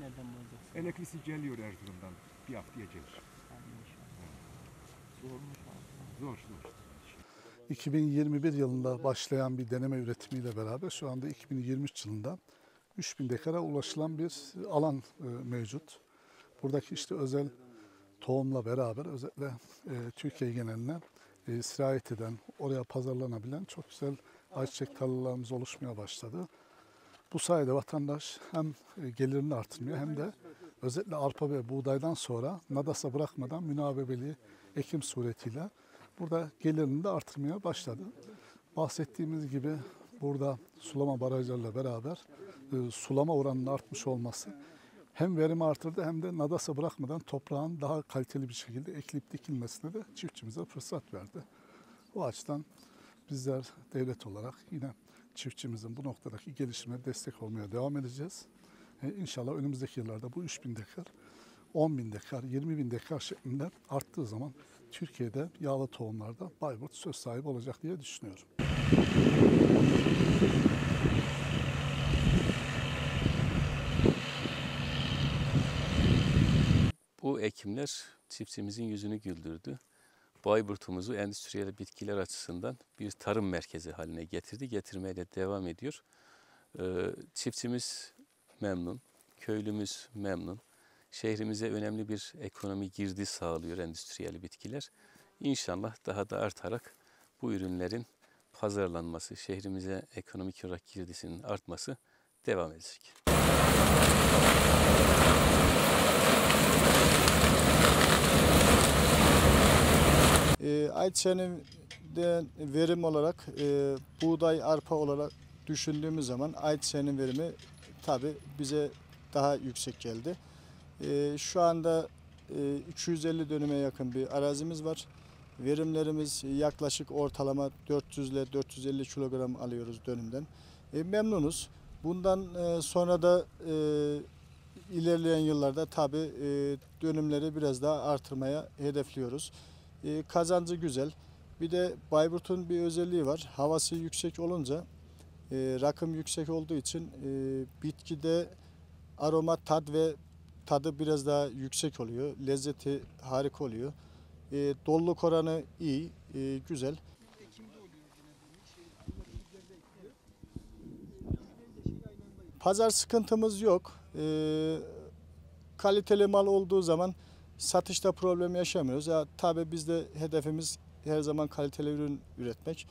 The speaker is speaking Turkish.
Nereden bulacağız? Elektrisi geliyor Erzurum'dan. Bir haftaya gelir. Zormuş abi. Zor zor. 2021 yılında başlayan bir deneme üretimiyle beraber şu anda 2023 yılında 3000 dekara ulaşılan bir alan e, mevcut. Buradaki işte özel tohumla beraber özellikle e, Türkiye geneline e, sirayet eden, oraya pazarlanabilen çok güzel ayçiçek tarlalarımız oluşmaya başladı. Bu sayede vatandaş hem gelirini artırmıyor hem de özellikle arpa ve buğdaydan sonra nadasa bırakmadan münavebeli ekim suretiyle burada gelirini de artırmaya başladı. Bahsettiğimiz gibi burada sulama barajlarıyla beraber e, sulama oranının artmış olması hem verimi artırdı hem de nadasa bırakmadan toprağın daha kaliteli bir şekilde ekilip dikilmesine de çiftçimize fırsat verdi. O açıdan bizler devlet olarak yine çiftçimizin bu noktadaki gelişime destek olmaya devam edeceğiz. E, İnşallah önümüzdeki yıllarda bu 3000 dekar, 10 bin dekar, 20 bin dekar şeklinde arttığı zaman Türkiye'de yağlı tohumlarda Bayburt söz sahibi olacak diye düşünüyorum. Bu ekimler çiftçimizin yüzünü güldürdü. Bayburt'umuzu endüstriyel bitkiler açısından bir tarım merkezi haline getirdi. Getirmeye de devam ediyor. Ee, çiftçimiz memnun, köylümüz memnun. Şehrimize önemli bir ekonomi girdi sağlıyor endüstriyel bitkiler. İnşallah daha da artarak bu ürünlerin pazarlanması, şehrimize ekonomik olarak girdisinin artması devam edecek. E, ayçiçeğinin de verim olarak e, buğday, arpa olarak düşündüğümüz zaman ayçiçeğinin verimi tabi bize daha yüksek geldi. E, şu anda e, 250 dönüme yakın bir arazimiz var. Verimlerimiz yaklaşık ortalama 400 ile 450 kilogram alıyoruz dönümden. E, memnunuz. Bundan e, sonra da e, ilerleyen yıllarda tabi e, dönümleri biraz daha artırmaya hedefliyoruz. E, kazancı güzel. Bir de Bayburt'un bir özelliği var. Havası yüksek olunca, e, rakım yüksek olduğu için e, bitkide aroma, tat ve tadı biraz daha yüksek oluyor. Lezzeti harika oluyor. E, doluluk oranı iyi, e, güzel. Pazar sıkıntımız yok. E, kaliteli mal olduğu zaman satışta problem yaşamıyoruz. Ya, tabii bizde hedefimiz her zaman kaliteli ürün üretmek.